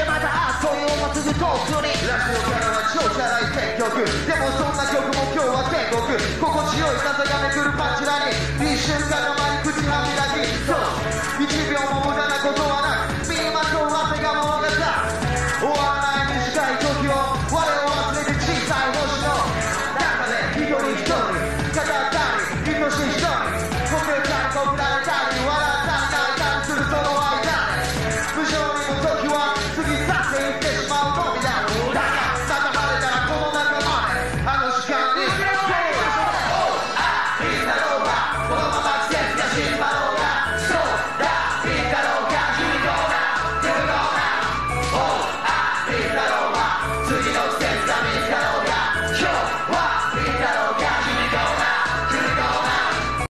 てまたそう思待つずこうのにラのオからは超チャラい選曲でもそんな曲も今日は天国。心地よい風がめくるパチラに一瞬固まり口はみ出しそう。一秒も無駄なことはなく身にまとう汗が回れた。終わらない短い時を我を忘れて小さい星の。中で一人一人。語ったり愛しい人。に僕らに告られたりは